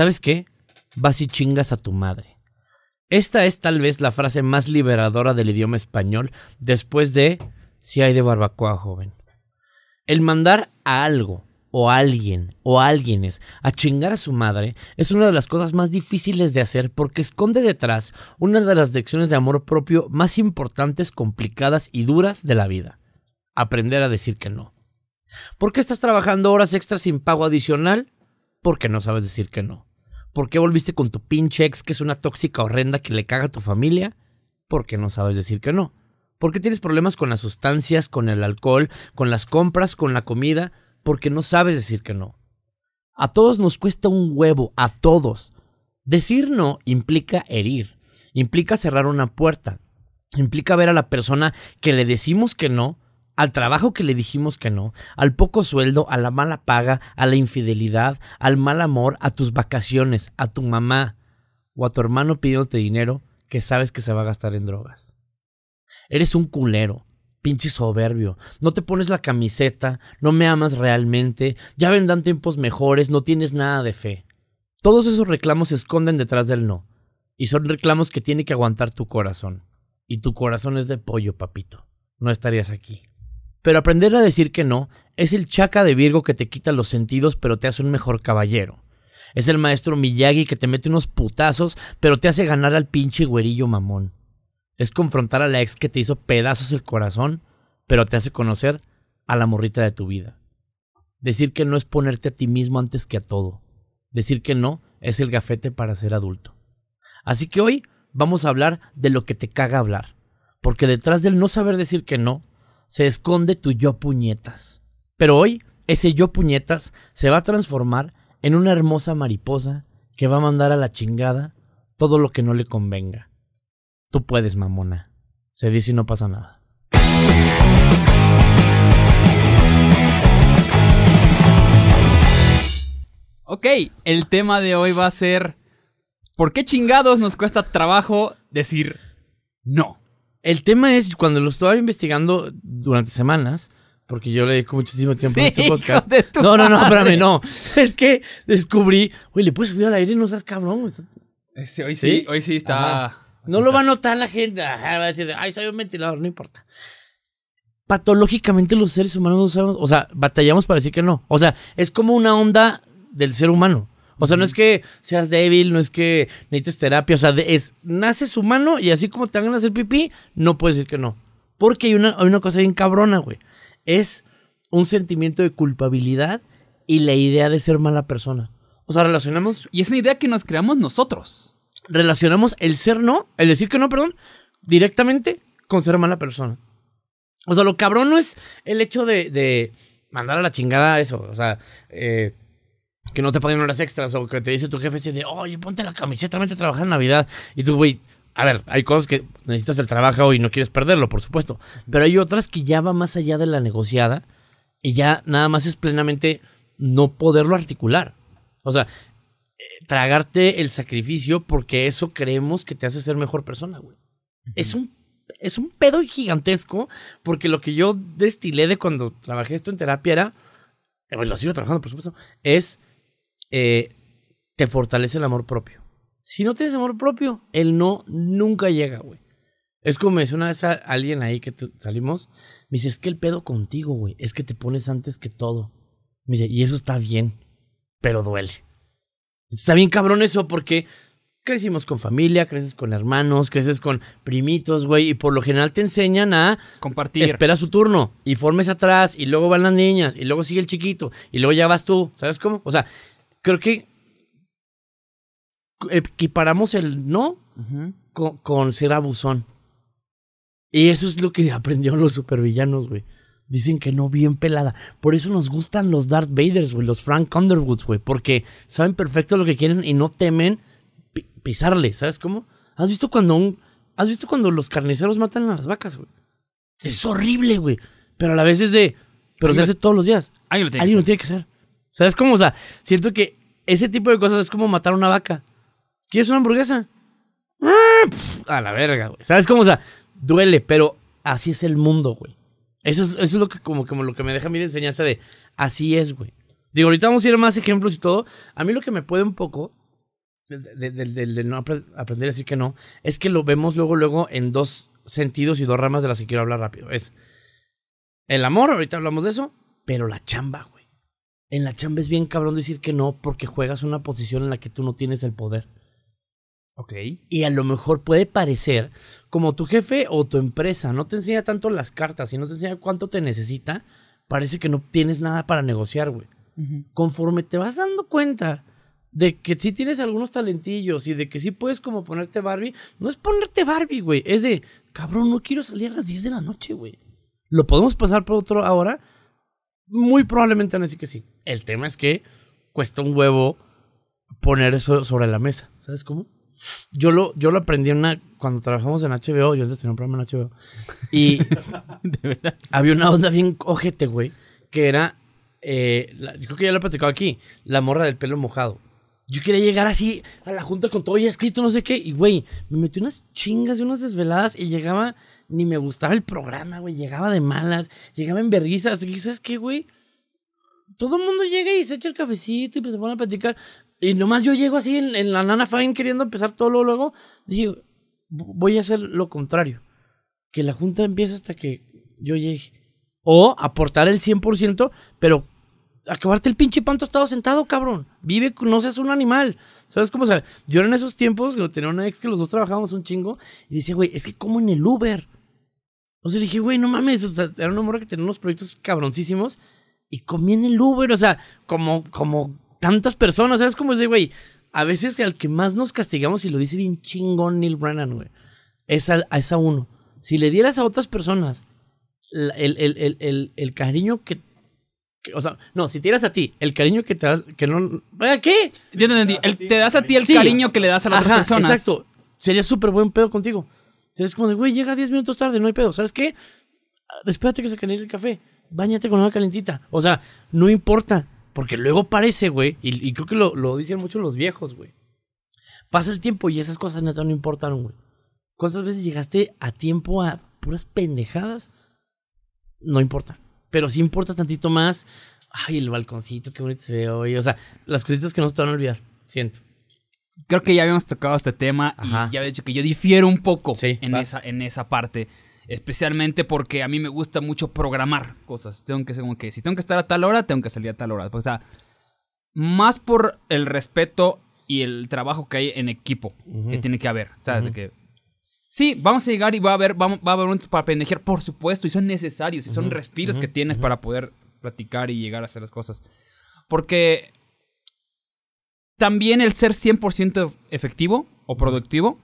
¿sabes qué? Vas y chingas a tu madre. Esta es tal vez la frase más liberadora del idioma español después de si hay de barbacoa joven. El mandar a algo, o a alguien, o a alguienes, a chingar a su madre es una de las cosas más difíciles de hacer porque esconde detrás una de las lecciones de amor propio más importantes, complicadas y duras de la vida. Aprender a decir que no. ¿Por qué estás trabajando horas extras sin pago adicional? Porque no sabes decir que no. ¿Por qué volviste con tu pinche ex que es una tóxica horrenda que le caga a tu familia? Porque no sabes decir que no. ¿Por qué tienes problemas con las sustancias, con el alcohol, con las compras, con la comida? Porque no sabes decir que no. A todos nos cuesta un huevo, a todos. Decir no implica herir, implica cerrar una puerta, implica ver a la persona que le decimos que no al trabajo que le dijimos que no, al poco sueldo, a la mala paga, a la infidelidad, al mal amor, a tus vacaciones, a tu mamá o a tu hermano pidiéndote dinero que sabes que se va a gastar en drogas. Eres un culero, pinche soberbio, no te pones la camiseta, no me amas realmente, ya vendrán tiempos mejores, no tienes nada de fe. Todos esos reclamos se esconden detrás del no, y son reclamos que tiene que aguantar tu corazón. Y tu corazón es de pollo, papito. No estarías aquí. Pero aprender a decir que no es el chaca de Virgo que te quita los sentidos pero te hace un mejor caballero. Es el maestro Miyagi que te mete unos putazos pero te hace ganar al pinche güerillo mamón. Es confrontar a la ex que te hizo pedazos el corazón pero te hace conocer a la morrita de tu vida. Decir que no es ponerte a ti mismo antes que a todo. Decir que no es el gafete para ser adulto. Así que hoy vamos a hablar de lo que te caga hablar. Porque detrás del no saber decir que no se esconde tu yo puñetas. Pero hoy, ese yo puñetas se va a transformar en una hermosa mariposa que va a mandar a la chingada todo lo que no le convenga. Tú puedes, mamona. Se dice y no pasa nada. Ok, el tema de hoy va a ser ¿Por qué chingados nos cuesta trabajo decir no? El tema es, cuando lo estaba investigando durante semanas, porque yo le dedico muchísimo tiempo a este podcast. No, no, no, espérame, no. Es que descubrí, güey, le puedes subir al aire y no seas cabrón. Este, hoy sí, hoy sí está. no lo va a notar la gente. va a decir, ay, soy un ventilador, no importa. Patológicamente los seres humanos no sabemos, o sea, batallamos para decir que no. O sea, es como una onda del ser humano. O sea, no es que seas débil, no es que necesites terapia, o sea, es, naces humano y así como te hagan hacer pipí, no puedes decir que no. Porque hay una, hay una cosa bien cabrona, güey. Es un sentimiento de culpabilidad y la idea de ser mala persona. O sea, relacionamos... Y es una idea que nos creamos nosotros. Relacionamos el ser no, el decir que no, perdón, directamente con ser mala persona. O sea, lo cabrón no es el hecho de, de mandar a la chingada eso. O sea, eh, que no te ponen horas extras o que te dice tu jefe así de, oye, ponte la camiseta, vente a trabajar en Navidad. Y tú, güey, a ver, hay cosas que necesitas el trabajo y no quieres perderlo, por supuesto. Pero hay otras que ya va más allá de la negociada y ya nada más es plenamente no poderlo articular. O sea, eh, tragarte el sacrificio porque eso creemos que te hace ser mejor persona, güey. Es un es un pedo gigantesco porque lo que yo destilé de cuando trabajé esto en terapia era, bueno, lo sigo trabajando, por supuesto, es eh, te fortalece el amor propio. Si no tienes amor propio, el no nunca llega, güey. Es como me decía una vez a alguien ahí que salimos, me dice, es que el pedo contigo, güey, es que te pones antes que todo. Me dice, y eso está bien, pero duele. Está bien cabrón eso porque crecimos con familia, creces con hermanos, creces con primitos, güey, y por lo general te enseñan a compartir. Espera su turno y formes atrás y luego van las niñas y luego sigue el chiquito y luego ya vas tú, ¿sabes cómo? O sea, creo que equiparamos el no con, ser abusón. Y eso es lo que aprendieron los supervillanos, güey. Dicen que no bien pelada. Por eso nos gustan los Darth Vaders, güey, los Frank Underwoods, güey. Porque saben perfecto lo que quieren y no temen pisarle, ¿sabes cómo? ¿Has visto cuando un... ¿Has visto cuando los carniceros matan a las vacas, güey? Es horrible, güey. Pero a la vez es de... Pero se hace todos los días. Alguien lo tiene que hacer. ¿Sabes cómo? O sea, siento que ese tipo de cosas es como matar a una vaca. ¿Quieres una hamburguesa? Ah, a la verga, güey. ¿Sabes cómo? O sea, duele, pero así es el mundo, güey. Eso es, eso es lo que como, como lo que me deja de enseñanza de así es, güey. Digo, ahorita vamos a ir a más ejemplos y todo. A mí lo que me puede un poco de, de- de- no apre- aprender a decir que no, es que lo vemos luego, luego en dos sentidos y dos ramas de las que quiero hablar rápido. Es el amor, ahorita hablamos de eso, pero la chamba, güey. En la chamba es bien cabrón decir que no porque juegas una posición en la que tú no tienes el poder. Ok. Y a lo mejor puede parecer como tu jefe o tu empresa no te enseña tanto las cartas y no te enseña cuánto te necesita, parece que no tienes nada para negociar, güey. Conforme te vas dando cuenta de que sí tienes algunos talentillos y de que sí puedes como ponerte Barbie, no es ponerte Barbie, güey. Es de, cabrón, no quiero salir a las 10 de la noche, güey. ¿Lo podemos pasar por otro ahora? Muy probablemente van a decir que sí. El tema es que cuesta un huevo poner eso sobre la mesa. ¿Sabes cómo? Yo lo, yo lo aprendí en una, cuando trabajamos en HBO, yo antes tenía un programa en HBO, y De veras. había una onda bien ojete, güey, que era, eh, la- yo creo que ya lo he platicado aquí, la morra del pelo mojado. Yo quería llegar así a la junta con todo ya escrito, no sé qué, y güey, me metí unas chingas y unas desveladas y llegaba, ni me gustaba el programa, güey, llegaba de malas, llegaba en que, ¿sabes qué, güey? Todo el mundo llega y se echa el cafecito y pues se pone a platicar. Y nomás yo llego así en, la nana fine queriendo empezar todo luego. Dije, "V- voy a hacer lo contrario. Que la junta empiece hasta que yo llegue. O aportar el 100%, pero acabarte el pinche pan tostado sentado, cabrón. Vive, no seas un animal. ¿Sabes cómo? O yo era en esos tiempos, yo tenía una ex que los dos trabajábamos un chingo, y decía, güey, es que como en el Uber. O sea, dije, güey, no mames, o sea, era una morra que tenía unos proyectos cabroncísimos, y comí en el Uber, o sea, como, como tantas personas, ¿sabes cómo es de, güey? A veces al que más nos castigamos, y lo dice bien chingón Neil Brennan, güey, es a, a esa uno. Si le dieras a otras personas el, el, el, el, el cariño que, O sea, no, si te dieras a ti el cariño que te das. Que no. ¿Vaya qué? Te das a ti el Sí. cariño que le das a las Ajá, otras personas. Exacto. Sería súper buen pedo contigo. Entonces, como de, güey, llega 10 minutos tarde, no hay pedo. ¿Sabes qué? Espérate que se caliente el café. Báñate con agua calentita. O sea, no importa. Porque luego parece, güey. Y, y creo que lo, lo dicen mucho los viejos, güey. Pasa el tiempo y esas cosas neta no importaron, güey. ¿Cuántas veces llegaste a tiempo a puras pendejadas? No importa. Pero sí importa tantito más. Ay, el balconcito, qué bonito se ve hoy. O sea, las cositas que no se te van a olvidar. Siento. Creo que ya habíamos tocado este tema Ajá. y ya había dicho que yo difiero un poco Sí, en, va. esa, en esa parte. Especialmente porque a mí me gusta mucho programar cosas. Tengo que ser como que si tengo que estar a tal hora, tengo que salir a tal hora. O sea, más por el respeto y el trabajo que hay en equipo que tiene que haber. ¿Sabes? De que Sí, vamos a llegar y va a haber, vamos, va a haber momentos para pendejear, por supuesto, y son necesarios, y son respiros que tienes para poder platicar y llegar a hacer las cosas. Porque también el ser 100% efectivo o productivo,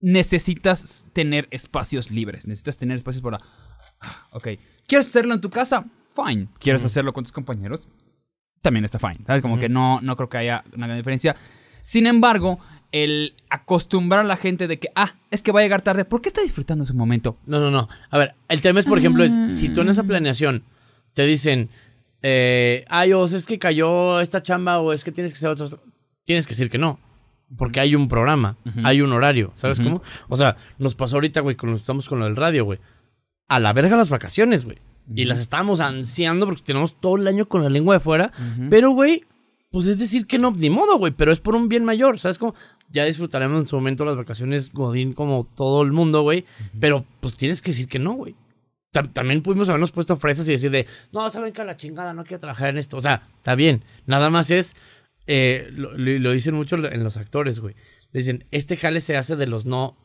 necesitas tener espacios libres, necesitas tener espacios para... Ah, Ok, ¿quieres hacerlo en tu casa? Fine. ¿Quieres hacerlo con tus compañeros? También está fine. ¿Sabes? Como que no, no creo que haya una gran diferencia. Sin embargo, el acostumbrar a la gente de que, ah, es que va a llegar tarde, ¿por qué está disfrutando su momento? No, no, no. A ver, el tema es, por ejemplo, es si tú en esa planeación te dicen, eh, ay, o sea, es que cayó esta chamba o es que tienes que hacer otro. Tienes que decir que no. Porque hay un programa, hay un horario, ¿sabes cómo? O sea, nos pasó ahorita, güey, cuando estamos con lo del radio, güey. A la verga las vacaciones, güey. Y las estábamos ansiando porque tenemos todo el año con la lengua de fuera. Pero, güey, pues es decir que no, ni modo, güey, pero es por un bien mayor, ¿sabes cómo? Ya disfrutaremos en su momento las vacaciones Godín como todo el mundo, güey. Pero, pues tienes que decir que no, güey. Tam- También pudimos habernos puesto fresas y decir de, no, saben que a la chingada no quiero trabajar en esto. O sea, está bien. Nada más es, eh, lo, lo- lo dicen mucho en los actores, güey. Le dicen, este jale se hace de los no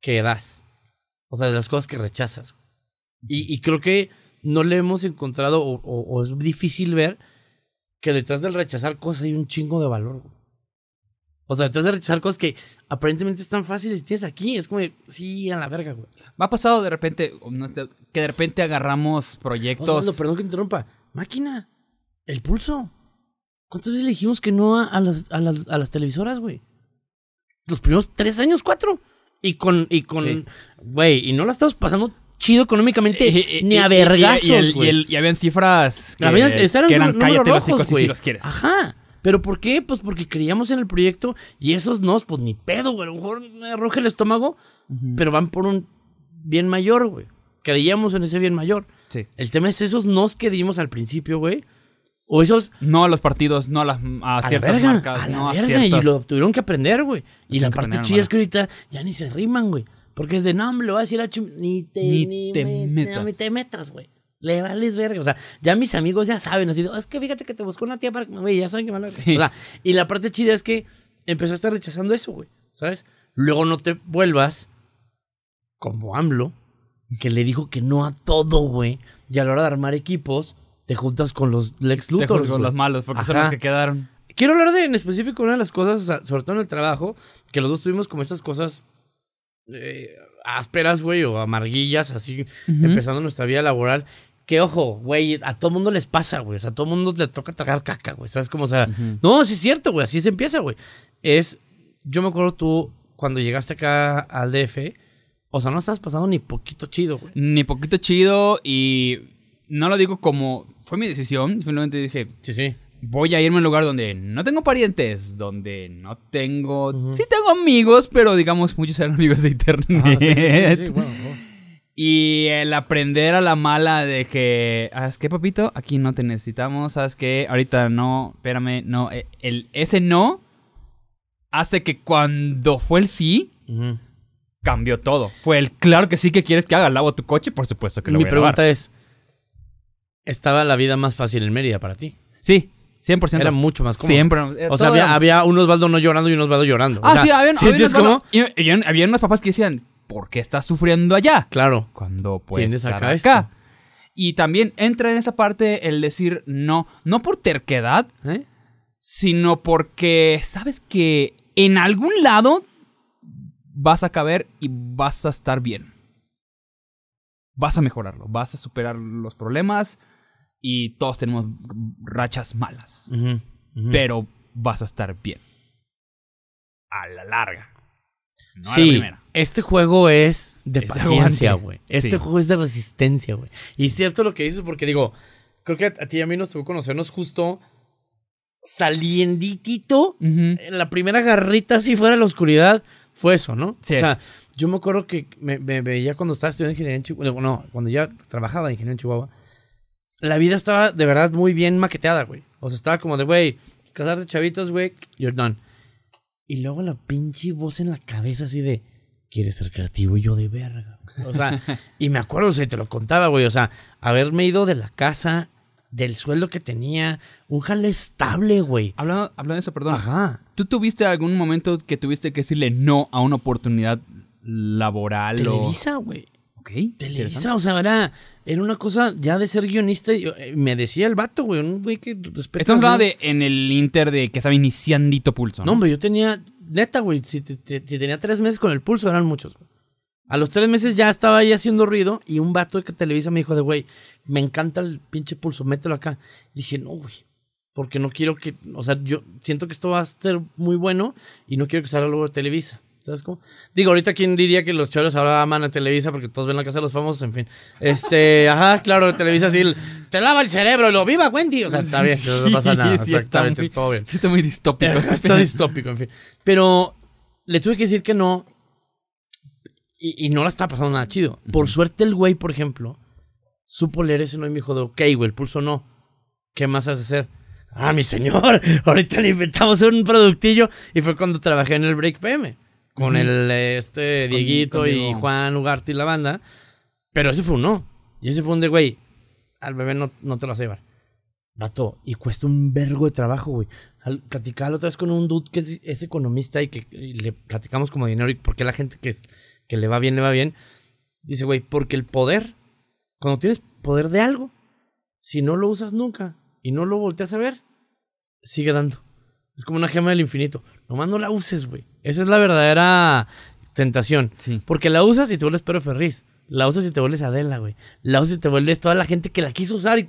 que das. O sea, de las cosas que rechazas. Y, y creo que no le hemos encontrado, o, o- o es difícil ver, que detrás del rechazar cosas hay un chingo de valor. güey. O sea, detrás de rechazar cosas que aparentemente están fáciles y tienes aquí, es como, de, sí, a la verga, güey. Me ha pasado de repente, que de repente agarramos proyectos... Osvaldo, perdón que interrumpa. Máquina, el pulso. ¿Cuántas veces le dijimos que no a, las, a, las, a las televisoras, güey? Los primeros tres años, cuatro. Y con, y con, güey, y no la estamos pasando chido económicamente, Y- y- ni y- a y- vergazos, y, güey. y el- y habían cifras que, Habían- estaban que eran números rojos, hocico si güey. los quieres. Ajá. ¿Pero por qué? Pues porque creíamos en el proyecto y esos no, pues ni pedo, güey. A lo mejor me arroja el estómago, pero van por un bien mayor, güey. Creíamos en ese bien mayor. Sí. El tema es esos nos que dimos al principio, güey. O esos No a los partidos, no a las a a la ciertas verga, marcas, a la no a verga, ciertas. y lo tuvieron que aprender, güey. Y la parte chida es que ahorita ya ni se riman, güey. Porque es de, no, me lo voy a decir a Chum, ni te, Ni te me- metas. ni te metas, güey. Le vales verga. O sea, ya mis amigos ya saben, así, de, es que fíjate que te buscó una tía para, güey, ya saben que van a... O sea, y la parte chida es que empezaste rechazando eso, güey, ¿sabes? Luego no te vuelvas como AMLO, que le dijo que no a todo, güey. Y a la hora de armar equipos, te juntas con los Lex Luthor. son los malos, porque son los que quedaron. Quiero hablar de en específico una de las cosas, o sea, sobre todo en el trabajo, que los dos tuvimos como estas cosas eh, ásperas, güey, o amarguillas, así, empezando nuestra vida laboral. Que ojo, güey, a todo mundo les pasa, güey. O sea, a todo mundo le toca tragar caca, güey. ¿Sabes cómo? O sea, no, sí es cierto, güey. Así se empieza, güey. Es, yo me acuerdo tú, cuando llegaste acá al DF, o sea, no estabas pasando ni poquito chido, güey. Ni poquito chido y no lo digo como fue mi decisión, simplemente dije, Sí, sí. voy a irme a un lugar donde no tengo parientes, donde no tengo... Ujú. Sí tengo amigos, pero digamos muchos eran amigos de internet. Ah, sí, sí, sí, sí, bueno, bueno. Y el aprender a la mala de que, ¿sabes qué, papito? Aquí no te necesitamos, ¿sabes qué? Ahorita no, espérame, no. eh, El, ese no hace que cuando fue el sí, cambió todo. Fue el claro que sí que quieres que haga lavo tu coche, por supuesto que lo Mi voy a lavar. pregunta es, ¿estaba la vida más fácil en Mérida para ti? Sí, 100%. Era mucho más cómodo. Siempre. eh, O sea, había, había un Osvaldo no llorando y un Osvaldo llorando. O Ah, sea, sí, había, ¿sí había unos- cómo? y- y- había unos papás que decían, ¿por qué estás sufriendo allá? Claro. Cuando puedes estar acá. Y también entra en esa parte el decir no, no por terquedad, ¿Eh? sino porque sabes que en algún lado vas a caber y vas a estar bien. Vas a mejorarlo, vas a superar los problemas y todos tenemos rachas malas, pero vas a estar bien. A la larga. No a la sí, primera. este juego es de Es paciencia, güey. Este Sí. juego es de resistencia, güey. Y es cierto lo que dices porque digo, creo que a, a ti y a mí nos tocó conocernos justo salienditito. Ujú. La primera garrita así fuera de la oscuridad fue eso, ¿no? Sí. O sea, yo me acuerdo que me, me veía cuando estaba estudiando ingeniería en Chihuahua. No, cuando ya trabajaba de ingeniería en Chihuahua. La vida estaba de verdad muy bien maqueteada, güey. O sea, estaba como de, güey, casarte chavitos, güey, you're done. Y luego la pinche voz en la cabeza así de, ¿quieres ser creativo? Y yo de verga. O sea, y me acuerdo, o sea, te lo contaba, güey. O sea, haberme ido de la casa, del sueldo que tenía, un jale estable, güey. Hablando, hablando de eso, perdón. Ajá. ¿Tú tuviste algún momento que tuviste que decirle no a una oportunidad laboral Televisa, güey. Ok. Televisa, o sea, era, era una cosa ya de ser guionista. yo- eh, me decía el vato, güey, un güey que respeta. Estamos ¿no? hablando de en el Inter de que estaba iniciandito pulso. No, hombre, yo tenía, neta, güey, si, si- si- si tenía tres meses con el pulso, eran muchos. güey. A los tres meses ya estaba ahí haciendo ruido y un vato de que Televisa me dijo de, güey, me encanta el pinche pulso, mételo acá. dije, no, güey, porque no quiero que, o sea, yo siento que esto va a ser muy bueno y no quiero que salga luego de Televisa. ¿Sabes cómo? Digo, ahorita quién diría que los chavos ahora aman a Televisa porque todos ven la casa de los famosos, en fin. Este, ajá, claro, Televisa sí, te lava el cerebro, lo viva Wendy. O sea, está bien, no pasa nada, Sí, está exactamente, muy- todo bien. Sí, está muy distópico. Está distópico, en fin. Pero le tuve que decir que no. Y, y no la estaba pasando nada chido. Por suerte, el güey, por ejemplo, supo leer ese no y me dijo de, ok, güey, el pulso no. ¿Qué más has de hacer? Ah, mi señor, ahorita le inventamos un productillo. Y fue cuando trabajé en el Break PM. Con el, este, Dieguito con y. Juan Ugarte y la banda. Pero ese fue un no. Y ese fue un de, güey, al bebé no, no te lo vas a llevar. Vato, y cuesta un vergo de trabajo, güey. Al platicar la otra vez con un dude que es, es economista y que y le platicamos como dinero y por qué la gente que, que le va bien, le va bien. Dice, güey, porque el poder, cuando tienes poder de algo, si no lo usas nunca y no lo volteas a ver, sigue dando. Es como una gema del infinito. Nomás no la uses, güey. Esa es la verdadera tentación. Sí. Porque la usas y te vuelves Pedro Ferriz. La usas y te vuelves Adela, güey. La usas y te vuelves toda la gente que la quiso usar y...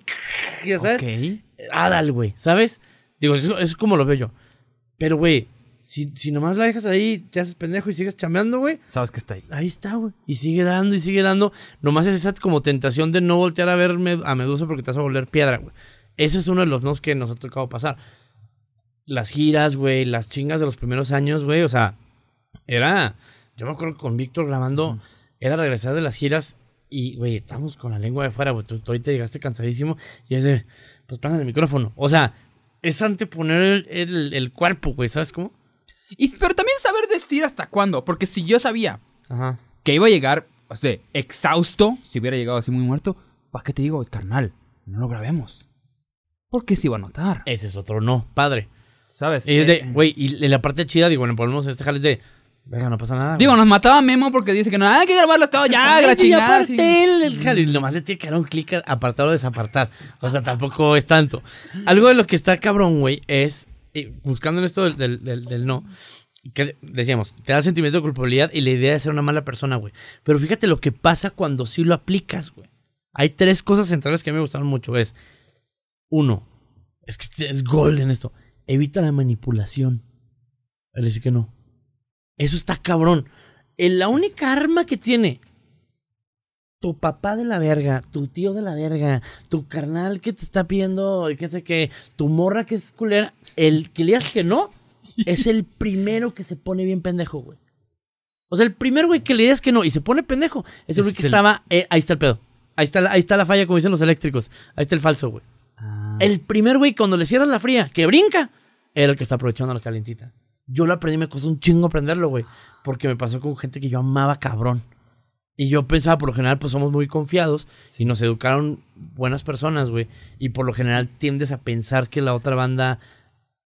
Ya sabes. Ok. Adal, güey, ¿sabes? Digo, eso, es como lo veo yo. Pero, güey, si, si nomás la dejas ahí, te haces pendejo y sigues chambeando, güey, Sabes que está ahí. ahí está, güey. Y sigue dando y sigue dando. Nomás es esa como tentación de no voltear a ver a Medusa porque te vas a volver piedra, güey. Ese es uno de los nos que nos ha tocado pasar. Las giras, güey, las chingas de los primeros años, güey, o sea, era... Yo me acuerdo con Víctor grabando, era regresar de las giras Y, güey, estamos con la lengua de fuera, güey. Tú, tú ahorita llegaste cansadísimo y es de, pues prende el micrófono. O sea, es anteponer el, el, el cuerpo, güey, ¿sabes cómo? Y, pero también saber decir hasta cuándo. Porque si yo sabía Ajá. que iba a llegar, o sea, exhausto, si hubiera llegado así muy muerto, ¿para qué te digo, carnal? No lo grabemos. Porque se iba a notar. Ese es otro no, padre. ¿Sabes? Y es Eh, de, güey, y la parte chida, digo, bueno, ponemos este jale es de, venga, no pasa nada. Digo, nos mataba Memo porque dice que no, hay que grabarlo todo ya, la chingada. aparte sí. el, el jale, y nomás le tiene que dar un clic a apartar o desapartar. O sea, tampoco es tanto. Algo de lo que está cabrón, güey, es, eh, buscando en esto del, del- del- del no, que decíamos, te da sentimiento de culpabilidad y la idea de ser una mala persona, güey. Pero fíjate lo que pasa cuando sí lo aplicas, güey. Hay tres cosas centrales que a mí me gustaron mucho. Es, uno, es que es golden esto, evita la manipulación. Él dice que no. Eso está cabrón. Eh, La única arma que tiene tu papá de la verga, tu tío de la verga, tu carnal que te está pidiendo, qué sé qué, tu morra que es culera, el que le digas que no, es el primero que se pone bien pendejo, güey. O sea, el primer güey que le digas que no y se pone pendejo, es el güey que el- estaba, eh, ahí está el pedo. Ahí está, la, ahí está la falla, como dicen los eléctricos. Ahí está el falso, güey. Ah. El primer güey, cuando le cierras la fría, que brinca, era el que está aprovechando la calentita. Yo lo aprendí, me costó un chingo aprenderlo, güey. Porque me pasó con gente que yo amaba cabrón. Y yo pensaba, por lo general, pues somos muy confiados. Y nos educaron buenas personas, güey. Y por lo general tiendes a pensar que la otra banda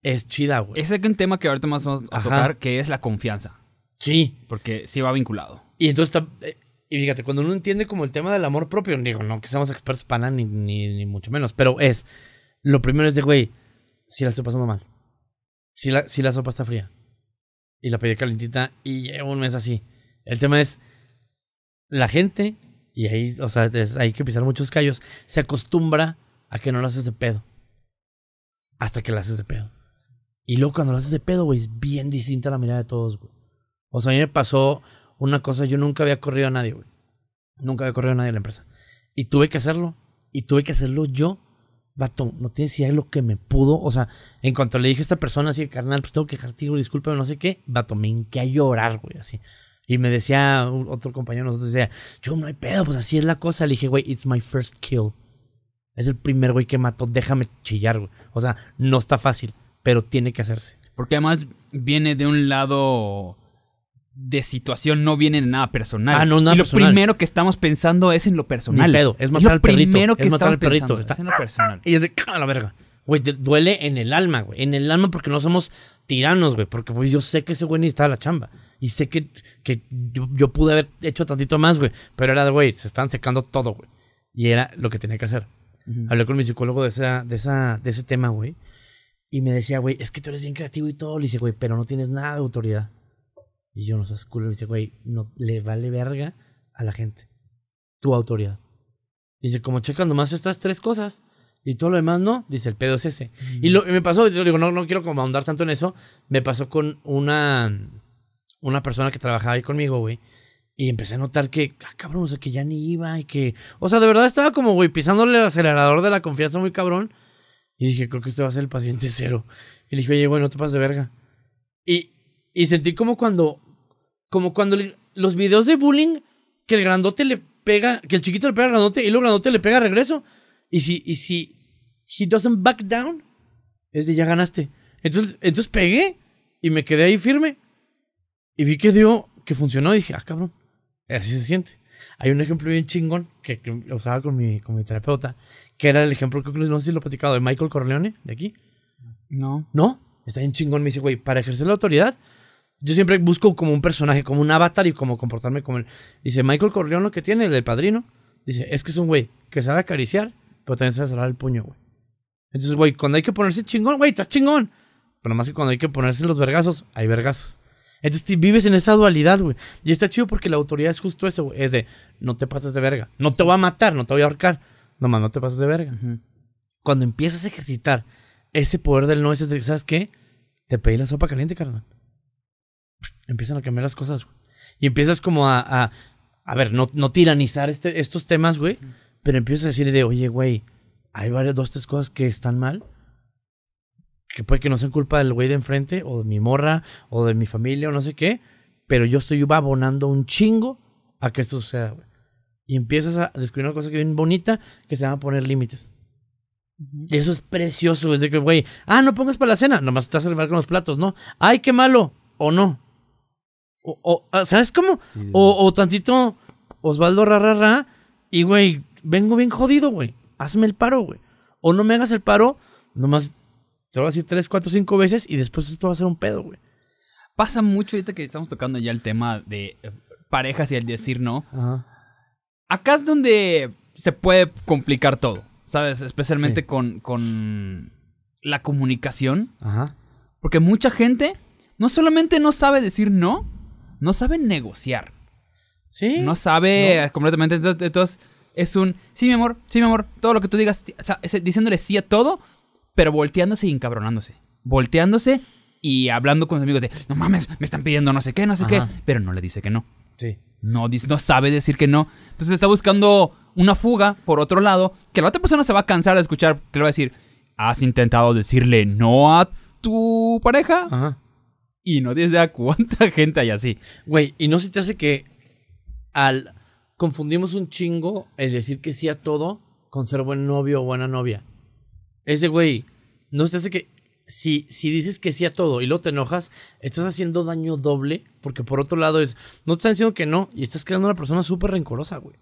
es chida, güey. Ese es un tema que ahorita más vamos a Ajá. tocar, que es la confianza. Sí. Porque sí va vinculado. Y entonces está. eh, y fíjate, cuando uno entiende como el tema del amor propio, digo, no que seamos expertos para nada, ni, ni, ni mucho menos. Pero es. Lo primero es de, güey, si la estoy pasando mal. Si la, la sopa está fría. Y la pedí calentita y llevo un mes así. El tema es. La gente, y ahí, o sea, hay que pisar muchos callos, se acostumbra a que no lo haces de pedo. Hasta que lo haces de pedo. Y luego cuando lo haces de pedo, güey, es bien distinta la mirada de todos, güey. O sea, a mí me pasó una cosa, yo nunca había corrido a nadie, güey. Nunca había corrido a nadie en la empresa. Y tuve que hacerlo. Y tuve que hacerlo yo. Vato, no tienes idea de lo que me pudo. O sea, en cuanto le dije a esta persona así, carnal, pues tengo que dejarte, discúlpame, no sé qué. Vato, me hinqué a llorar, güey, así. Y me decía otro compañero, nosotros decía, yo no hay pedo, pues así es la cosa. Le dije, güey, it's my first kill. Es el primer güey que mató, déjame chillar, güey. O sea, no está fácil, pero tiene que hacerse. Porque además viene de un lado de situación, no viene de nada personal. Ah, no, nada y lo personal. primero que estamos pensando es en lo personal. Ni pedo, es matar al perrito, primero que es matar al perrito, pensando, está- es en lo personal. Y es de, "Ah, la verga. Güey, duele en el alma, güey. En el alma porque no somos tiranos, güey. Porque, güey, yo sé que ese güey necesitaba la chamba. Y sé que, que yo, yo pude haber hecho tantito más, güey. Pero era de, güey, se estaban secando todo, güey. Y era lo que tenía que hacer. Hablé con mi psicólogo de, esa, de, esa, de ese tema, güey. Y me decía, güey, es que tú eres bien creativo y todo. Le dice, güey, pero no tienes nada de autoridad. Y yo no sé, culo. Le dice, güey, no le vale verga a la gente. Tu autoridad. Dice, como checas nomás estas tres cosas y todo lo demás no, dice, el pedo es ese. Y, lo, y me pasó, yo digo, no, no quiero como ahondar tanto en eso, me pasó con una, una persona que trabajaba ahí conmigo, güey. Y empecé a notar que, ah, cabrón, o sea, que ya ni iba y que... O sea, de verdad estaba como, güey, pisándole el acelerador de la confianza muy cabrón. Y dije, creo que este va a ser el paciente cero. Y le dije, oye, güey, no te pases de verga. Y, y sentí como cuando... Como cuando le- los videos de bullying, que el grandote le pega... Que el chiquito le pega al grandote y luego el grandote le pega a regreso. Y si, y si he doesn't back down, es de ya ganaste. Entonces, entonces pegué y me quedé ahí firme. Y vi que dio, que funcionó y dije, ah, cabrón, así se siente. Hay un ejemplo bien chingón que, que usaba con mi, con mi terapeuta, que era el ejemplo, que no sé si lo he platicado, de Michael Corleone, de aquí. No. No, está bien chingón. Me dice, güey, para ejercer la autoridad, yo siempre busco como un personaje, como un avatar y como comportarme como él. Dice, Michael Corleone lo que tiene, el del padrino, dice, es que es un güey que sabe acariciar, pero también sabe cerrar el puño, güey. Entonces, güey, cuando hay que ponerse chingón, güey, estás chingón. Pero más que cuando hay que ponerse los vergazos, hay vergazos. Entonces te vives en esa dualidad, güey. Y está chido porque la autoridad es justo eso, güey. Es de, no te pases de verga. No te voy a matar, no te voy a ahorcar. Nomás no te pases de verga. Cuando empiezas a ejercitar ese poder del no, es de, ¿sabes qué? Te pedí la sopa caliente, carnal. Empiezan a cambiar las cosas, güey. Y empiezas como a, a, a ver, no, no tiranizar este, estos temas, güey. Pero empiezas a decir de, oye, güey, hay varias, dos, tres cosas que están mal. Que puede que no sean culpa del güey de enfrente, o de mi morra, o de mi familia, o no sé qué. Pero yo estoy abonando un chingo a que esto suceda, güey. Y empiezas a descubrir una cosa que bien bonita, que se van a poner límites. Y eso es precioso, es de que, güey, ah, no pongas para la cena, nomás estás a salvar con los platos, ¿no? Ay, qué malo, o no. O, o, ah, ¿sabes cómo? Sí, sí, sí. O, o tantito Osvaldo ra, ra, ra, y güey, vengo bien jodido, güey. Hazme el paro, güey. O no me hagas el paro, nomás te lo voy a decir tres, cuatro, cinco veces y después esto va a ser un pedo, güey. Pasa mucho ahorita que estamos tocando ya el tema de eh, parejas y el decir no. Ajá. Acá es donde se puede complicar todo, ¿sabes? Especialmente Sí. con, con la comunicación. Ajá. Porque mucha gente no solamente no sabe decir no, no sabe negociar. Sí. No sabe completamente. Entonces, entonces, es un, sí, mi amor, sí, mi amor, todo lo que tú digas, sí", o sea, es- diciéndole sí a todo, pero volteándose y encabronándose. Volteándose y hablando con sus amigos de, no mames, me están pidiendo no sé qué, no sé Ajá. qué, pero no le dice que no. Sí. No, dice- no sabe decir que no. Entonces está buscando una fuga por otro lado, que la otra persona se va a cansar de escuchar, que le va a decir, ¿has intentado decirle no a tu pareja? Ajá. Y no tienes idea cuánta gente hay así. Güey, y no se te hace que al confundimos un chingo el decir que sí a todo con ser buen novio o buena novia. Es de, güey, no se te hace que si, si dices que sí a todo y luego te enojas, estás haciendo daño doble, porque por otro lado es, no te están diciendo que no y estás creando una persona súper rencorosa, güey.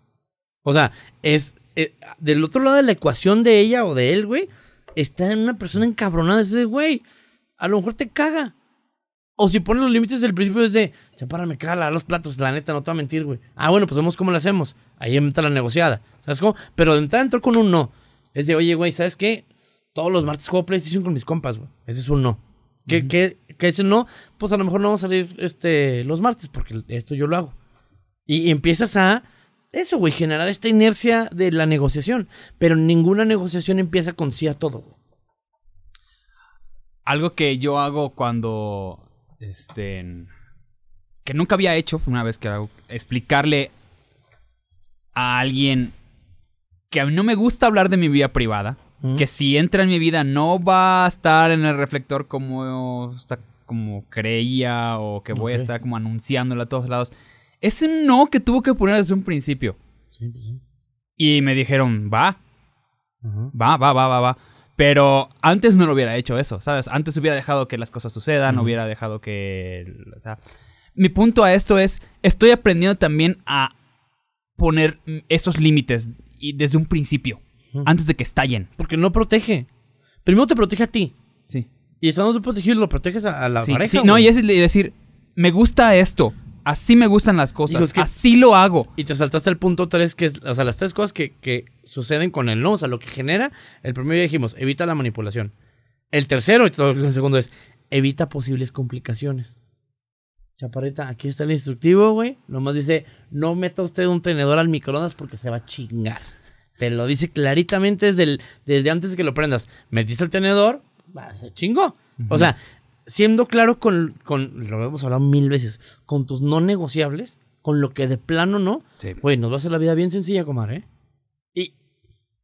O sea, es eh, del otro lado de la ecuación de ella o de él, güey, está en una persona encabronada, es de, güey, a lo mejor te caga. O si ponen los límites del principio es de, chaparra, me lavar los platos, la neta, no te voy a mentir, güey. Ah, bueno, pues vemos cómo lo hacemos. Ahí entra la negociada. ¿Sabes cómo? Pero de entrada entró con un no. Es de, oye, güey, ¿sabes qué? Todos los martes juego PlayStation con mis compas, güey. Ese es un no. ¿Qué, qué, qué es el no? Pues a lo mejor no vamos a salir este, los martes, porque esto yo lo hago. Y, y empiezas a, eso, güey, generar esta inercia de la negociación. Pero ninguna negociación empieza con sí a todo, güey. Algo que yo hago cuando. Este. Que nunca había hecho, una vez que hago, explicarle a alguien que a mí no me gusta hablar de mi vida privada. Que si entra en mi vida no va a estar en el reflector como, como creía o que voy a estar como anunciándolo a todos lados. Es un no que tuvo que poner desde un principio. Sí, pues sí. Y me dijeron, va. Va, va, va, va, va. Pero antes no lo hubiera hecho eso, ¿sabes? Antes hubiera dejado que las cosas sucedan, hubiera dejado que... O sea, mi punto a esto es, estoy aprendiendo también a poner esos límites y desde un principio, antes de que estallen. Porque no protege. Primero te protege a ti. Sí. Y estando protegido, lo proteges a, a la sí, pareja. sí, no, y es decir, me gusta esto, así me gustan las cosas, es que- así lo hago. Y te saltaste el punto 3, que es, o sea, las tres cosas que, que suceden con el no, o sea, lo que genera, el primero ya dijimos, evita la manipulación. El tercero, y todo el segundo es, evita posibles complicaciones. Chaparrita, aquí está el instructivo, güey. Nomás dice, no meta usted un tenedor al microondas porque se va a chingar. Te lo dice claritamente desde, el- desde antes de que lo prendas. Metiste el tenedor, va, se chingó. O sea, siendo claro con, con, lo hemos hablado mil veces, con tus no negociables, con lo que de plano no, Sí. Güey, nos va a hacer la vida bien sencilla, comadre. ¿eh? Y,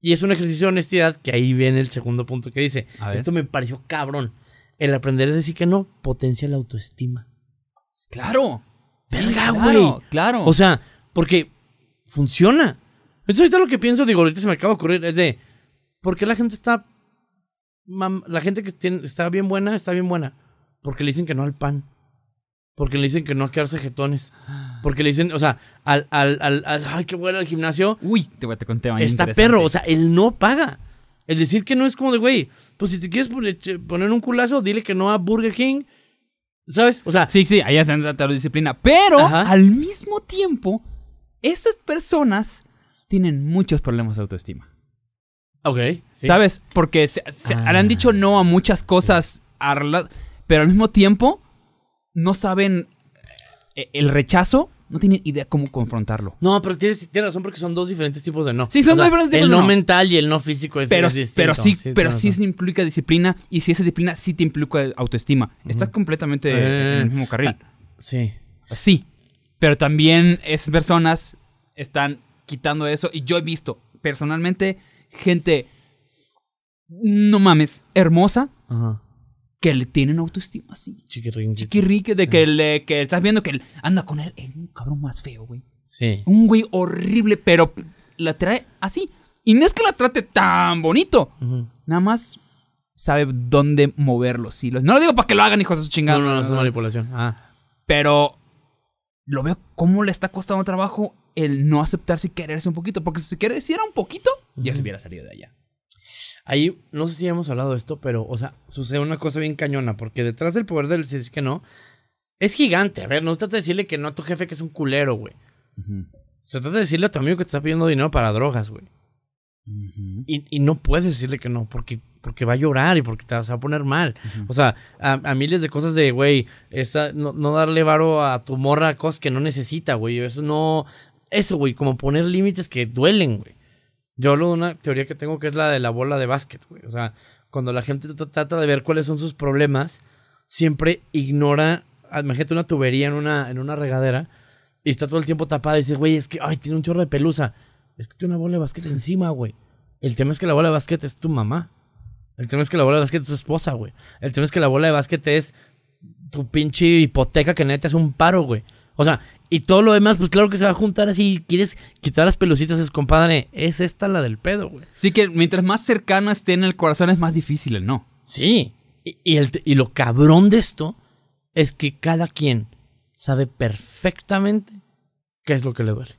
y es un ejercicio de honestidad que ahí viene el segundo punto que dice. Esto me pareció cabrón. El aprender a decir que no potencia la autoestima. Claro. Verga, claro, güey. Claro. O sea, porque funciona. Entonces ahorita lo que pienso, digo, ahorita se me acaba de ocurrir, es de, ¿por qué la gente está... la gente que tiene, está bien buena, está bien buena? Porque le dicen que no al pan. Porque le dicen que no a quedarse jetones. Porque le dicen, o sea, al, al, al, al- ay, qué bueno al gimnasio. Uy, te, voy a- te conté. Está perro, o sea, él no paga. El decir que no es como de, güey, pues si te quieres poner, un culazo, dile que no a Burger King. ¿Sabes? O sea, Sí, sí, ahí es la disciplina. Pero Ajá. al mismo tiempo, esas personas tienen muchos problemas de autoestima. ok. sí. ¿Sabes? Porque se, se- Ah. le han dicho no a muchas cosas, a pero al mismo tiempo no saben eh, el rechazo, no tienen idea cómo confrontarlo. No, pero tienes, tienes razón porque son dos diferentes tipos de no. Sí, son dos diferentes tipos El de no, no. mental y el no físico es, Pero, es distinto. pero sí, pero sí se implica disciplina y si esa disciplina sí te implica autoestima. Estás completamente en Eh, el mismo carril. Sí. Sí, pero también esas personas están quitando eso y yo he visto personalmente gente, no mames, hermosa, Ajá. Que le tienen autoestima así. Chiquirrín. Chiquirrique, de que, le, que estás viendo que él anda con él, es un cabrón más feo, güey. Sí. Un güey horrible, pero la trae así. Y no es que la trate tan bonito. Nada más sabe dónde mover los hilos. No lo digo para que lo hagan, hijos de su No, chingada. no, no, eso es manipulación. Ah. Pero lo veo cómo le está costando trabajo el no aceptarse y quererse un poquito. Porque si se quisiera un poquito, ya se hubiera salido de allá. Ahí, no sé si hemos hablado de esto, pero, o sea, sucede una cosa bien cañona, porque detrás del poder del decir que no, es gigante. A ver, no se trata de decirle que no a tu jefe que es un culero, güey. Se trata de decirle a tu amigo que te está pidiendo dinero para drogas, güey. Y, y no puedes decirle que no, porque, porque va a llorar y porque te vas a poner mal. O sea, a, a miles de cosas de, güey, esa, no, no darle varo a tu morra cosas que no necesita, güey. Eso no. Eso, güey, como poner límites que duelen, güey. Yo hablo de una teoría que tengo que es la de la bola de básquet, güey. O sea, cuando la gente tr- trata de ver cuáles son sus problemas, siempre ignora. ah, Imagínate una tubería en una, en una regadera y está todo el tiempo tapada y dice, güey, es que, ay, tiene un chorro de pelusa. Es que tiene una bola de básquet encima, güey. El tema es que la bola de básquet es tu mamá. El tema es que la bola de básquet es tu esposa, güey. El tema es que la bola de básquet es tu pinche hipoteca que neta es un paro, güey. O sea, y todo lo demás, pues claro que se va a juntar así. Quieres quitar las pelucitas, es compadre. Es esta la del pedo, güey. Sí que mientras más cercano esté en el corazón es más difícil el no. Sí. Y, y el, y lo cabrón de esto es que cada quien sabe perfectamente qué es lo que le duele.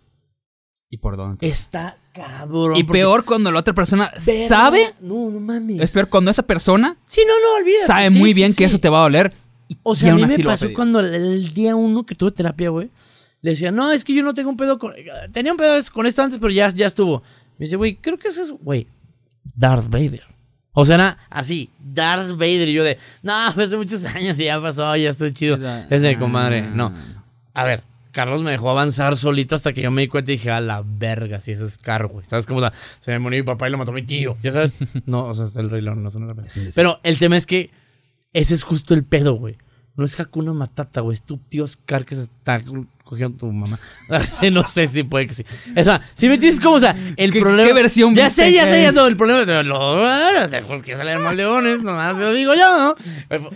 ¿Y por dónde? Está cabrón. Y peor cuando la otra persona sabe. No, no mames. Es peor cuando esa persona Sí, no, no, olvídate. sabe Sí, muy sí, bien que eso te va a doler. O sea, a mí me pasó cuando el, el día uno que tuve terapia, güey. Le decía, no, es que yo no tengo un pedo con... Tenía un pedo con esto antes, pero ya, ya estuvo. Me dice, güey, creo que eso es, güey, Darth Vader. O sea, era así, Darth Vader. Y yo de, no, fue hace muchos años y ya pasó, ya estoy chido. Ese de comadre, no. A ver, Carlos me dejó avanzar solito hasta que yo me di cuenta y dije, a la verga, si ese es Car, güey. ¿Sabes cómo? O sea, se me murió mi papá y lo mató mi tío. ¿Ya sabes? No, o sea, el Rey León no son Pero el tema es que ese es justo el pedo, güey. No es Hakuna Matata, güey. Es tu tío Scar que se está a tu mamá. no sé si puede que sí. O sea, si me entiendes cómo, o sea, el ¿Qué- problema. qué versión Ya sé, ya sé, ya todo. El problema es lo. Dejo que salen más leones, nomás lo digo yo, ¿no?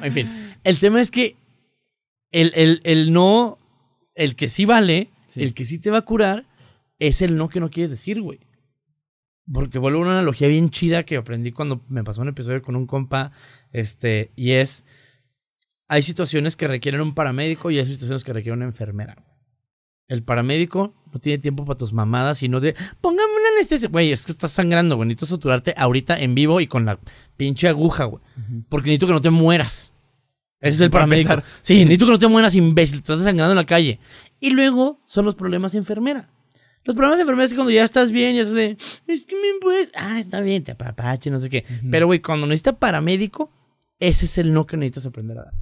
En fin, el tema es que el, el, el no. El que sí vale, Sí. el que sí te va a curar, es el no que no quieres decir, güey. Porque vuelvo a una analogía bien chida que aprendí cuando me pasó un episodio con un compa. Este, y es. Hay situaciones que requieren un paramédico y hay situaciones que requieren una enfermera. El paramédico no tiene tiempo para tus mamadas y no de. Póngame una anestesia. Güey, es que estás sangrando, güey. Necesito suturarte ahorita en vivo y con la pinche aguja, güey. Porque necesito que no te mueras. Ese es el Para paramédico. empezar. Sí, necesito que no te mueras, imbécil. Estás desangrando en la calle. Y luego son los problemas de enfermera. Los problemas de enfermera es que cuando ya estás bien, ya estás de. Es que me puedes. Ah, está bien, te apapache, no sé qué. Pero, güey, cuando necesitas paramédico, ese es el no que necesitas aprender a dar.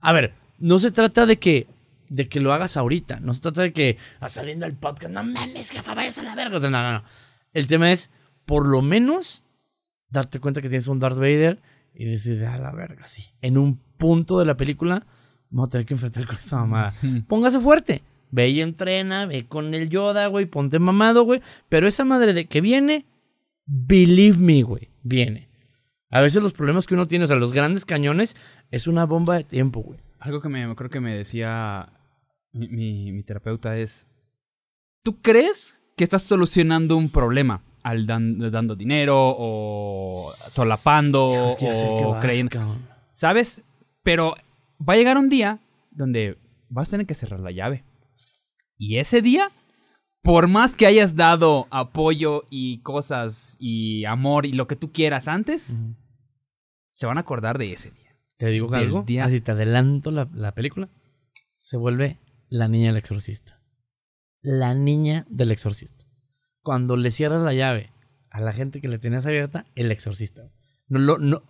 A ver, no se trata de que. De que lo hagas ahorita. No se trata de que ah, saliendo del podcast, no mames, jefa, vayas a la verga. O sea, no, no, no. El tema es, por lo menos, darte cuenta que tienes un Darth Vader y decir, a la verga, sí. En un punto de la película, vamos a tener que enfrentar con esta mamada. Póngase fuerte. Ve y entrena, ve con el Yoda, güey, ponte mamado, güey. Pero esa madre de que viene, believe me, güey, viene. A veces los problemas que uno tiene, o sea, los grandes cañones, es una bomba de tiempo, güey. Algo que me creo que me decía mi, mi- mi terapeuta es. ¿Tú crees que estás solucionando un problema al dan- dando dinero o solapando o vas, creyendo? cabrón. ¿Sabes? Pero va a llegar un día donde vas a tener que cerrar la llave. Y ese día, por más que hayas dado apoyo y cosas y amor y lo que tú quieras antes, se van a acordar de ese día. Te digo Del algo, día- así te adelanto la, la película, se vuelve la niña del exorcista. La niña del exorcista. Cuando le cierras la llave a la gente que le tenías abierta, el exorcista. No lo, no,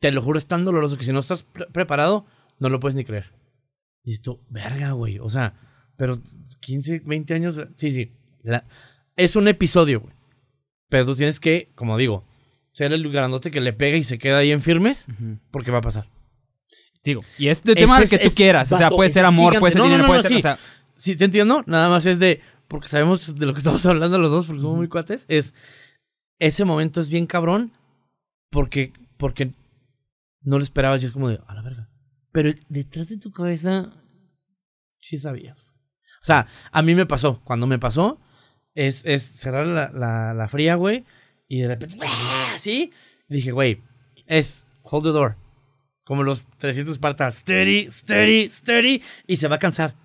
te lo juro, es tan doloroso que si no estás pre- preparado, no lo puedes ni creer. Y esto, verga, güey. O sea, pero 15, 20 años, sí, sí. la- es un episodio, güey. Pero tú tienes que, como digo, ser el grandote que le pega y se queda ahí en firmes, porque va a pasar. Digo, y es de tema Ese que es- tú es- quieras. o sea, vato, puede ser amor, gigante. puede ser No, dinero, no, puede no, ser. sí. O sea, Sí, te entiendo. Nada más es de. Porque sabemos de lo que estamos hablando los dos, porque somos muy cuates. Es. Ese momento es bien cabrón. Porque. Porque no lo esperabas y es como de. A la verga. Pero detrás de tu cabeza. Sí sabías. O sea, a mí me pasó. Cuando me pasó, es, es cerrar la, la, la fría, güey, y de repente, así, dije, güey, es hold the door. Como los 300 Espartas, steady, steady, steady, y se va a cansar.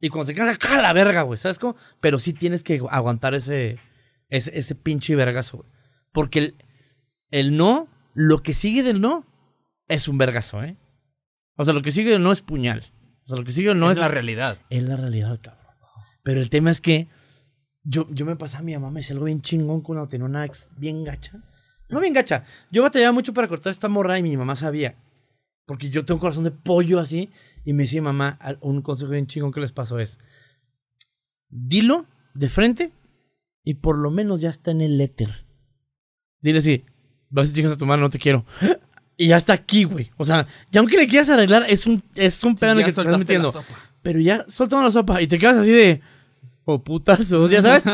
Y cuando se cansa, ¡ca la verga, güey! ¿Sabes cómo? Pero sí tienes que aguantar ese, ese, ese pinche vergazo, güey. Porque el, el no, lo que sigue del no, es un vergazo, ¿eh? O sea, lo que sigue del no es puñal. O sea, lo que sigue del no es. es la realidad. Es la realidad, cabrón. Pero el tema es que yo, yo me pasaba, mi mamá me decía algo bien chingón cuando tenía una ex bien gacha. No bien gacha. Yo batallaba mucho para cortar esta morra y mi mamá sabía. Porque yo tengo un corazón de pollo así. Y me decía mamá, un consejo bien chingón que les pasó es, dilo de frente y por lo menos ya está en el éter. Dile así, vas a chingas a tu madre, no te quiero. Y ya está aquí, güey. O sea, ya aunque le quieras arreglar, es un, es un pedo en el que te estás metiendo. Pero ya soltamos la sopa y te quedas así de. Oh, putazos, ya sabes.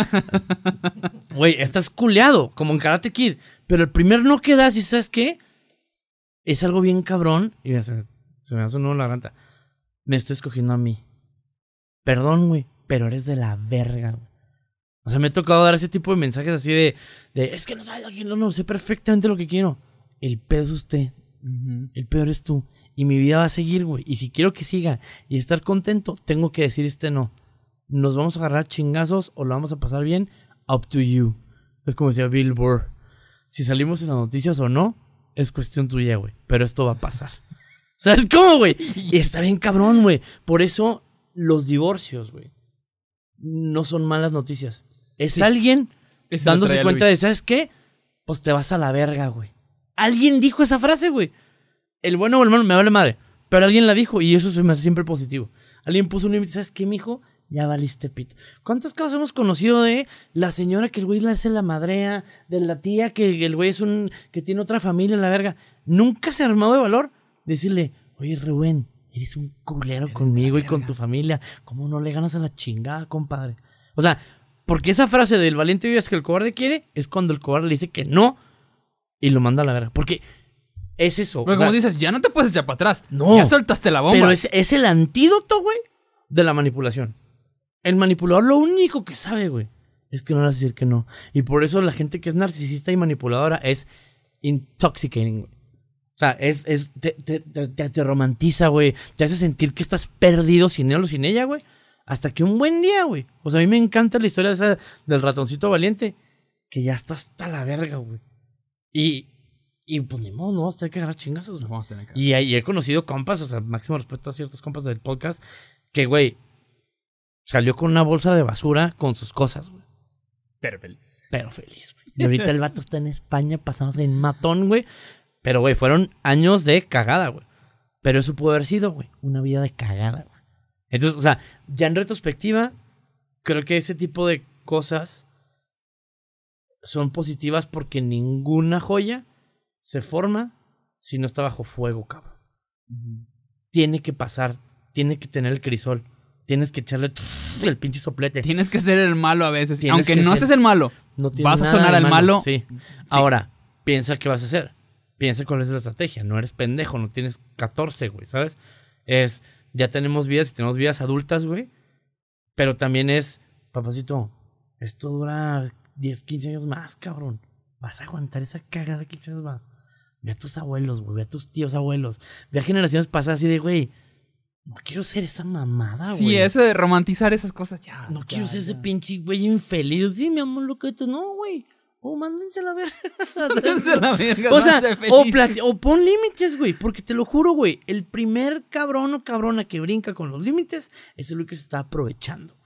Güey, estás culeado, como en Karate Kid. Pero el primer no que das, y ¿sabes qué? Es algo bien cabrón. Y se, se me hace un nudo en la garganta. Me estoy escogiendo a mí. Perdón, güey, pero eres de la verga, güey. O sea, me ha tocado dar ese tipo de mensajes así de. de es que no sabes quién no, no, sé perfectamente lo que quiero. El pedo es usted. El peor es tú. Y mi vida va a seguir, güey. Y si quiero que siga y estar contento, tengo que decir este no. Nos vamos a agarrar chingazos o lo vamos a pasar bien. Up to you. Es como decía Bill Burr. Si salimos en las noticias o no, es cuestión tuya, güey. Pero esto va a pasar. ¿Sabes cómo, güey? Y está bien cabrón, güey. Por eso los divorcios, güey, no son malas noticias. Es Sí. alguien Ese dándose cuenta de, ¿sabes qué? Pues te vas a la verga, güey. Alguien dijo esa frase, güey. El bueno o el malo me vale madre. Pero alguien la dijo y eso se me hace siempre positivo. Alguien puso un límite, ¿sabes qué, mijo? Ya valiste pito. ¿Cuántos casos hemos conocido de la señora que el güey le hace la madrea, de la tía que el güey es un. que tiene otra familia en la verga? Nunca se ha armado de valor decirle, oye, Rubén, eres un culero conmigo y con tu familia. ¿Cómo no le ganas a la chingada, compadre? O sea, porque esa frase del valiente vive es que el cobarde quiere es cuando el cobarde le dice que no y lo manda a la verga. Porque es eso. Pero o sea, como dices, ya no te puedes echar para atrás. No. Ya soltaste la bomba. pero es, es el antídoto, güey, de la manipulación. El manipulador lo único que sabe, güey, es que no le vas a decir que no. Y por eso la gente que es narcisista y manipuladora es intoxicating, güey. O sea, es, es, te, te, te- te- romantiza, güey. Te hace sentir que estás perdido sin él o sin ella, güey. Hasta que un buen día, güey. O sea, a mí me encanta la historia esa del ratoncito valiente. Que ya está hasta la verga, güey. Y, y pues ni modo, no, que agarrar chingazos, vamos a tener que- Y, y he conocido compas, o sea, máximo respeto a ciertos compas del podcast, que, güey, salió con una bolsa de basura con sus cosas, güey. Pero feliz. Pero feliz, güey. Y ahorita el vato está en España, pasamos en matón, güey. Pero, güey, fueron años de cagada, güey. Pero eso pudo haber sido, güey, una vida de cagada, güey. Entonces, o sea, ya en retrospectiva, creo que ese tipo de cosas son positivas porque ninguna joya se forma si no está bajo fuego, cabrón tiene que pasar, tiene que tener el crisol, tienes que echarle el pinche soplete. Tienes que ser el malo a veces. Tienes Aunque que no ser- seas el malo. No vas a sonar al malo. Sí. Ahora, piensa qué vas a hacer. Piensa cuál es la estrategia. No eres pendejo, no tienes 14, güey, ¿sabes? Es, ya tenemos vidas y tenemos vidas adultas, güey. Pero también es, papacito, esto dura 10, 15 años más, cabrón. Vas a aguantar esa cagada 15 años más. Ve a tus abuelos, güey. Ve a tus tíos abuelos. Ve a generaciones pasadas así de, güey, no quiero ser esa mamada, güey. Sí, eso de romantizar esas cosas ya. No ya, quiero ser ese pinche güey infeliz. Sí, mi amor, lo que te. No, güey. O mándense a la verga. Dense la verga, o sea, o, o pon límites, güey. Porque te lo juro, güey. El primer cabrón o cabrona que brinca con los límites es el que se está aprovechando.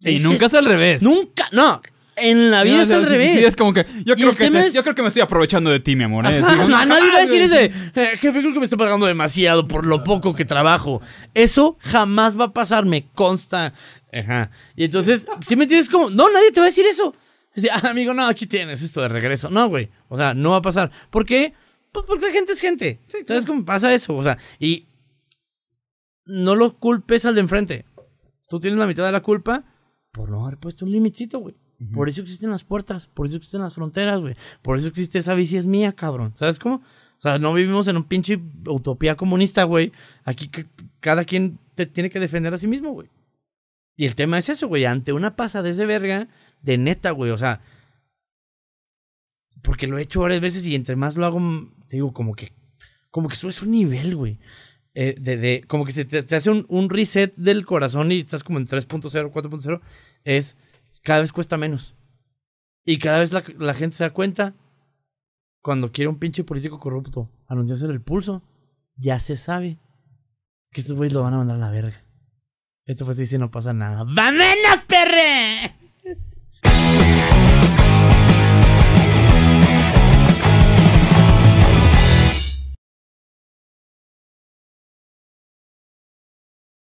Sí, Ese nunca es al revés. Nunca. No. En la vida No, es al sí, revés. Sí, es como que yo creo que, tema te- es- yo creo que me estoy aprovechando de ti, mi amor. ¿eh? Ajá, no, nadie va a decir ese. "Eh, jefe, creo que me está pagando demasiado por lo poco que trabajo. Eso jamás va a pasar, me consta. Ajá. Y entonces, si me entiendes como, no, nadie te va a decir eso. Dice, ah, amigo, no, aquí tienes esto de regreso. No, güey. O sea, no va a pasar. ¿Por qué? Pues porque la gente es gente. ¿Sabes cómo pasa eso? O sea, y no lo culpes al de enfrente. Tú tienes la mitad de la culpa por no haber puesto un limitcito, güey. Por eso existen las puertas, por eso existen las fronteras, güey. Por eso existe esa bici es mía, cabrón. ¿Sabes cómo? O sea, no vivimos en un pinche utopía comunista, güey. Aquí ca- cada quien te tiene que defender a sí mismo, güey. Y el tema es eso, güey, ante una pasadez de verga, de neta, güey, o sea, porque lo he hecho varias veces y entre más lo hago, te digo, como que, como que subes un nivel, güey. Eh, de, como que se te, te hace un, un, reset del corazón y estás como en 3.0, 4.0, es cada vez cuesta menos. Y cada vez la, gente se da cuenta cuando quiere un pinche político corrupto anunciarse el pulso, ya se sabe que estos güeyes lo van a mandar a la verga. Esto fue así si no pasa nada. ¡Vámonos, perre!